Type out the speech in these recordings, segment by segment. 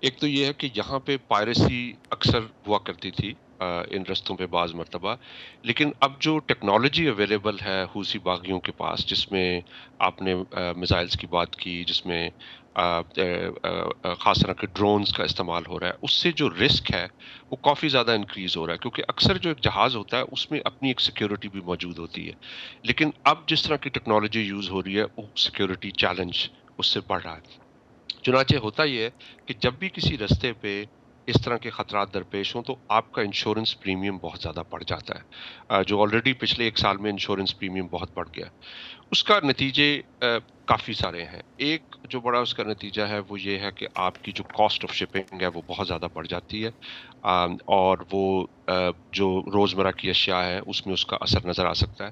ایک تو یہ ہے کہ یہاں پہ پائرسی اکثر ہوا کرتی تھی ان رستوں پہ بعض مرتبہ۔ لیکن اب جو ٹیکنالوجی اویلیبل ہے حوثی باغیوں کے پاس، جس میں آپ نے میزائلس کی بات کی، جس میں خاص طرح کے ڈرونز کا استعمال ہو رہا ہے، اس سے جو رسک ہے وہ کافی زیادہ انکریز ہو رہا ہے۔ کیونکہ اکثر جو ایک جہاز ہوتا ہے، اس میں اپنی ایک سیکیورٹی بھی موجود ہوتی ہے۔ لیکن اب جس طرح کی ٹیکنالوجی یوز ہو رہی ہے، وہ سیکیورٹی چیلنج اس سے بڑھ رہا ہے۔ چنانچہ ہوتا یہ ہے کہ جب بھی کسی رستے پہ اس طرح کے خطرات درپیش ہوں تو آپ کا انشورنس پریمیم بہت زیادہ بڑھ جاتا ہے۔ جو آلریڈی پچھلے ایک سال میں انشورنس پریمیم بہت بڑھ گیا۔ اس کا نتیجے کافی سارے ہیں۔ ایک جو بڑا اس کا نتیجہ ہے وہ یہ ہے کہ آپ کی جو کاسٹ آف شپنگ ہے وہ بہت زیادہ بڑھ جاتی ہے۔ اور وہ جو روزمرہ کی اشیاء ہے اس میں اس کا اثر نظر آ سکتا ہے۔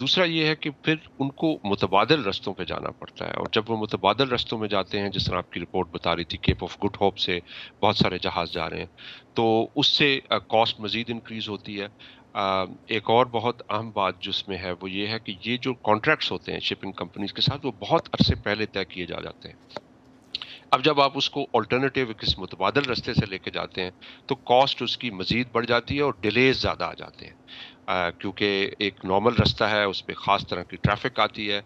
دوسرا یہ ہے کہ پھر ان کو متبادل رستوں پہ جانا پڑتا ہے۔ اور جب وہ متبادل رستوں میں جاتے ہیں، جس طرح آپ کی رپورٹ بتا رہی تھی کیپ آف گڈ ہوپ سے بہت سارے جہاز جا رہے ہیں، تو اس سے کاسٹ مزید انکریز ہوتی ہے۔ ایک اور بہت اہم بات جس میں ہے وہ یہ ہے کہ یہ جو کانٹریکٹس ہوتے ہیں شپنگ کمپنیز کے ساتھ وہ بہت عرصے پہلے طے کیے جا جاتے ہیں۔ اب جب آپ اس کو آلٹرنیٹیو کسی متبادل رستے سے لے کے جاتے ہیں تو کاسٹ اس کی مزید بڑھ جاتی ہے اور ڈیلیز زیادہ آ جاتے ہیں۔ کیونکہ ایک نارمل رستہ ہے، اس پہ خاص طرح کی ٹریفک آتی ہے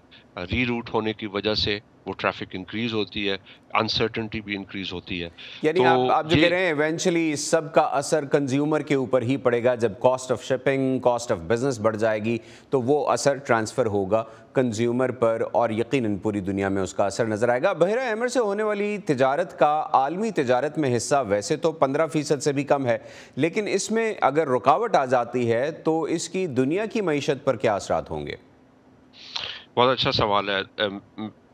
ری روٹ ہونے کی وجہ سے وہ ٹریفک انکریز ہوتی ہے انسرٹنٹی بھی انکریز ہوتی ہے۔ یعنی آپ آپ جو کہہ رہے ہیں ایونچولی سب کا اثر کنزیومر کے اوپر ہی پڑے گا۔ جب cost of shipping cost of business بڑھ جائے گی تو وہ اثر ٹرانسفر ہوگا کنزیومر پر اور یقیناً پوری دنیا میں اس کا اثر نظر آئے گا۔ بحیرہ احمر سے ہونے والی تجارت کا عالمی تجارت میں حصہ ویسے تو پندرہ فیصد سے بھی کم ہے لیکن اس میں اگر رکاوٹ آ جاتی ہے تو اس کی دنیا کی معیشت پر کیا اثرات ہوں گے؟ بہت اچھا سوال ہے۔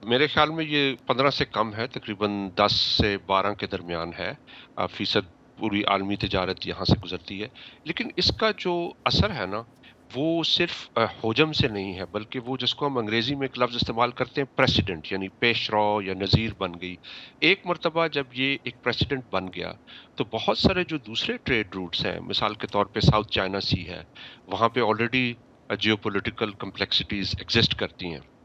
میرے خیال میں یہ پندرہ سے کم ہے، تقریباً دس سے بارہ کے درمیان ہے۔ فیصد پوری عالمی تجارت یہاں سے گزرتی ہے۔ لیکن اس کا جو اثر ہے نا، وہ صرف حجم سے نہیں ہے، بلکہ وہ جس کو ہم انگریزی میں ایک لفظ استعمال کرتے ہیں پریسیڈنٹ یعنی پیش رو یا نظیر بن گئی۔ ایک مرتبہ جب یہ ایک پریسیڈنٹ بن گیا، تو بہت سارے جو دوسرے ٹریڈ روٹس ہیں، مثال کے طور پہ ساؤتھ چائنا سی ہے، وہاں پہ already geo political complexities exist کرتی ہیں۔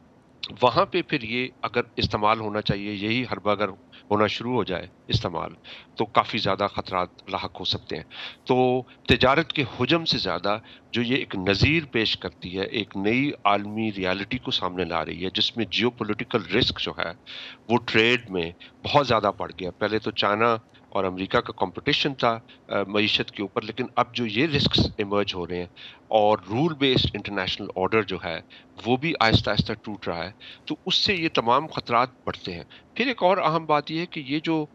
وہاں پہ پھر یہ اگر استعمال ہونا چاہیے، یہی ہر اگر ہونا شروع ہو جائے استعمال، تو کافی زیادہ خطرات لاحق ہو سکتے ہیں۔ تو تجارت کے حجم سے زیادہ جو یہ ایک نظیر پیش کرتی ہے، ایک نئی عالمی ریالٹی کو سامنے لا رہی ہے، جس میں جیو پولیٹیکل رسک جو ہے، وہ ٹریڈ میں بہت زیادہ بڑھ گیا۔ پہلے تو چائنا اور امریکہ کا کمپٹیشن تھا معیشت کے اوپر، لیکن اب جو یہ رسکس ایمرج ہو رہے ہیں اور رول بیسڈ انٹرنیشنل آرڈر جو ہے، وہ بھی آہستہ آہستہ ٹوٹ رہا ہے۔ تو اس سے یہ تمام خطرات بڑھتے ہیں۔ پھر ایک اور اہم بات یہ ہے کہ یہ جو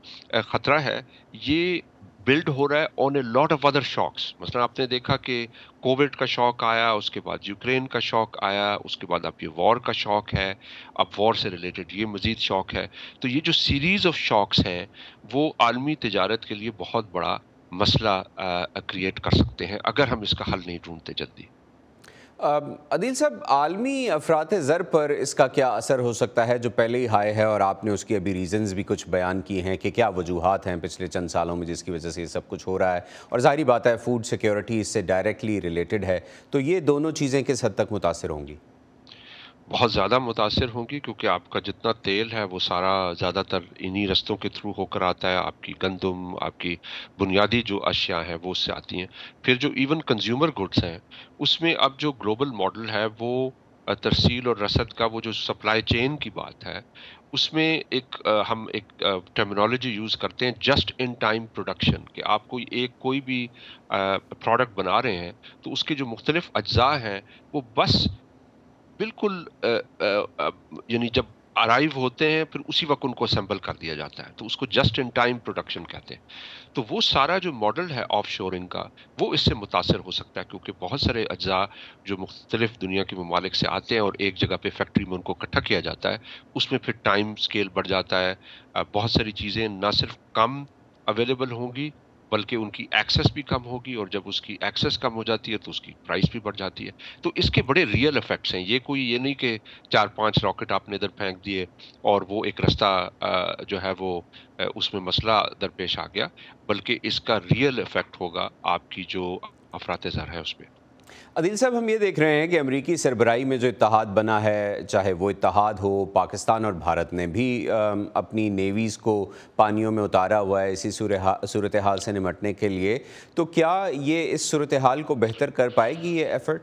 خطرہ ہے، یہ بلڈ ہو رہا ہے on a lot of other shocks مثلا آپ نے دیکھا کہ کووڈ کا شوق آیا، اس کے بعد یوکرین کا شوق آیا، اس کے بعد اب یہ وار کا شوق ہے، اب وار سے ریلیٹڈ یہ مزید شوق ہے۔ تو یہ جو سیریز آف شوقس ہیں، وہ عالمی تجارت کے لیے بہت بڑا مسئلہ کریٹ کر سکتے ہیں، اگر ہم اس کا حل نہیں ڈھونڈتے جلدی۔ عدیل صاحب، عالمی افراد زر پر اس کا کیا اثر ہو سکتا ہے؟ جو پہلے ہی ہائے ہے اور آپ نے اس کی ابھی ریزنز بھی کچھ بیان کی ہیں کہ کیا وجوہات ہیں پچھلے چند سالوں میں جس کی وجہ سے یہ سب کچھ ہو رہا ہے؟ اور ظاہری بات ہے فوڈ سیکیورٹی اس سے ڈائریکٹلی ریلیٹڈ ہے۔ تو یہ دونوں چیزیں کس حد تک متاثر ہوں گی؟ بہت زیادہ متاثر ہوں گی کیونکہ آپ کا جتنا تیل ہے وہ سارا زیادہ تر انہی رستوں کے تھرو ہو کر آتا ہے، آپ کی گندم، آپ کی بنیادی جو اشیاء ہیں وہ اس سے آتی ہیں۔ پھر جو ایون کنزیومر گڈس ہیں، اس میں اب جو گلوبل ماڈل ہے وہ ترسیل اور رسد کا وہ جو سپلائی چین کی بات ہے، اس میں ایک ہم ایک ٹرمنالوجی یوز کرتے ہیں جسٹ ان ٹائم پروڈکشن کہ آپ کوئی ایک، کوئی بھی پروڈکٹ بنا رہے ہیں تو اس کے جو مختلف اجزاء ہیں وہ بس بالکل یعنی جب ارائیو ہوتے ہیں، پھر اسی وقت ان کو اسمبل کر دیا جاتا ہے۔ تو اس کو جسٹ ان ٹائم پروڈکشن کہتے ہیں۔ تو وہ سارا جو ماڈل ہے آف شورنگ کا، وہ اس سے متاثر ہو سکتا ہے، کیونکہ بہت سارے اجزاء جو مختلف دنیا کے ممالک سے آتے ہیں اور ایک جگہ پہ فیکٹری میں ان کو اکٹھا کیا جاتا ہے، اس میں پھر ٹائم اسکیل بڑھ جاتا ہے۔ بہت ساری چیزیں نہ صرف کم اویلیبل ہوں گی بلکہ ان کی ایکسس بھی کم ہوگی اور جب اس کی ایکسس کم ہو جاتی ہے تو اس کی پرائس بھی بڑھ جاتی ہے۔ تو اس کے بڑے ریئل افیکٹس ہیں۔ یہ کوئی یہ نہیں کہ چار پانچ راکٹ آپ نے ادھر پھینک دیے اور وہ ایک رستہ جو ہے وہ اس میں مسئلہ درپیش آ گیا، بلکہ اس کا ریئل افیکٹ ہوگا آپ کی جو افرات زر ہے اس پہ۔ عدیل صاحب، ہم یہ دیکھ رہے ہیں کہ امریکی سربراہی میں جو اتحاد بنا ہے، چاہے وہ اتحاد ہو، پاکستان اور بھارت نے بھی اپنی نیویز کو پانیوں میں اتارا ہوا ہے اسی صورتحال سے نمٹنے کے لیے۔ تو کیا یہ اس صورتحال کو بہتر کر پائے گی یہ ایفرٹ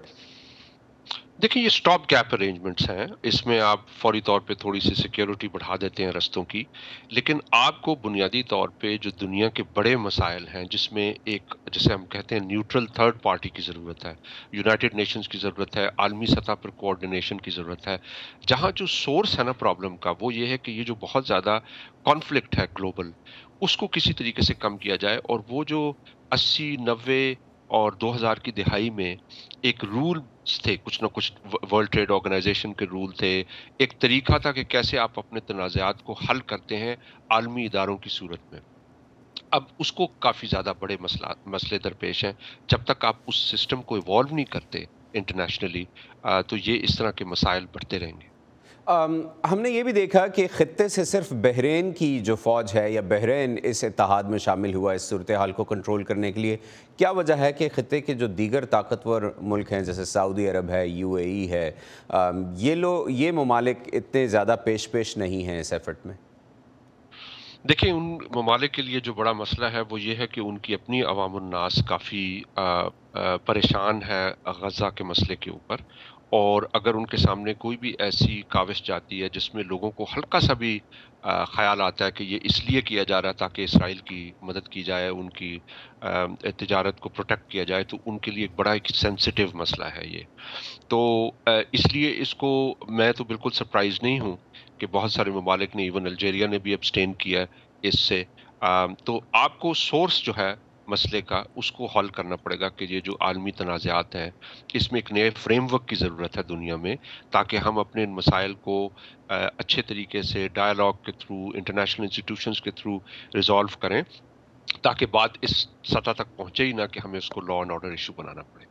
دیکھیں، یہ سٹاپ گیپ ارینجمنٹس ہیں۔ اس میں آپ فوری طور پہ تھوڑی سی سیکیورٹی بڑھا دیتے ہیں رستوں کی۔ لیکن آپ کو بنیادی طور پہ جو دنیا کے بڑے مسائل ہیں، جس میں ایک، جسے ہم کہتے ہیں نیوٹرل تھرڈ پارٹی کی ضرورت ہے یونائٹڈ نیشنز کی ضرورت ہے، عالمی سطح پر کوآرڈینیشن کی ضرورت ہے، جہاں جو سورس ہے نا پرابلم کا، وہ یہ ہے کہ یہ جو بہت زیادہ کانفلکٹ ہے گلوبل اس کو کسی طریقے سے کم کیا جائے اور وہ جو اسی، نوے اور دو ہزار کی دہائی میں ایک رول تھے، کچھ نہ کچھ ورلڈ ٹریڈ آرگنائزیشن کے رول تھے۔ ایک طریقہ تھا کہ کیسے آپ اپنے تنازعات کو حل کرتے ہیں عالمی اداروں کی صورت میں۔ اب اس کو کافی زیادہ بڑے مسئلے درپیش ہیں۔ جب تک آپ اس سسٹم کو ایوالو نہیں کرتے انٹرنیشنلی تو یہ اس طرح کے مسائل بڑھتے رہیں گے۔ ہم نے یہ بھی دیکھا کہ خطے سے صرف بحرین کی جو فوج ہے یا بحرین اس اتحاد میں شامل ہوا، اس صورتحال کو کنٹرول کرنے کے لیے، کیا وجہ ہے کہ خطے کے جو دیگر طاقتور ملک ہیں، جیسے سعودی عرب ہے، یو اے ای ہے یہ لو، یہ ممالک اتنے زیادہ پیش پیش نہیں ہیں اس ایفرٹ میں؟ دیکھیں، ان ممالک کے لیے جو بڑا مسئلہ ہے، وہ یہ ہے کہ ان کی اپنی عوام الناس کافی پریشان ہے غزہ کے مسئلے کے اوپر۔ اور اگر ان کے سامنے کوئی بھی ایسی کاوش جاتی ہے جس میں لوگوں کو ہلکا سا بھی خیال آتا ہے کہ یہ اس لیے کیا جا رہا ہے تاکہ اسرائیل کی مدد کی جائے، ان کی تجارت کو پروٹیکٹ کیا جائے، تو ان کے لیے ایک بڑا ایک سینسٹیو مسئلہ ہے یہ۔ تو اس لیے اس کو میں تو بالکل سرپرائز نہیں ہوں کہ بہت سارے ممالک نے، ایون الجیریا نے بھی ابسٹین کیا ہے اس سے۔ تو آپ کو سورس جو ہے مسئلے کا، اس کو حل کرنا پڑے گا کہ یہ جو عالمی تنازعات ہیں، اس میں ایک نئے فریم ورک کی ضرورت ہے دنیا میں، تاکہ ہم اپنے ان مسائل کو اچھے طریقے سے ڈائلاگ کے تھرو انٹرنیشنل انسٹیٹیوشنس کے تھرو ریزالو کریں، تاکہ بات اس سطح تک پہنچے ہی نہ کہ ہمیں اس کو لا اینڈ آرڈر ایشو بنانا پڑے۔